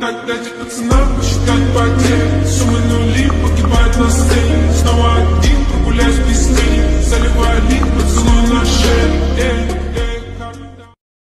Как дать пацанам посчитать потери Суммы нули погибают на сцене. Снова один прогуляюсь без тени Заливая лик поцелуй на шею.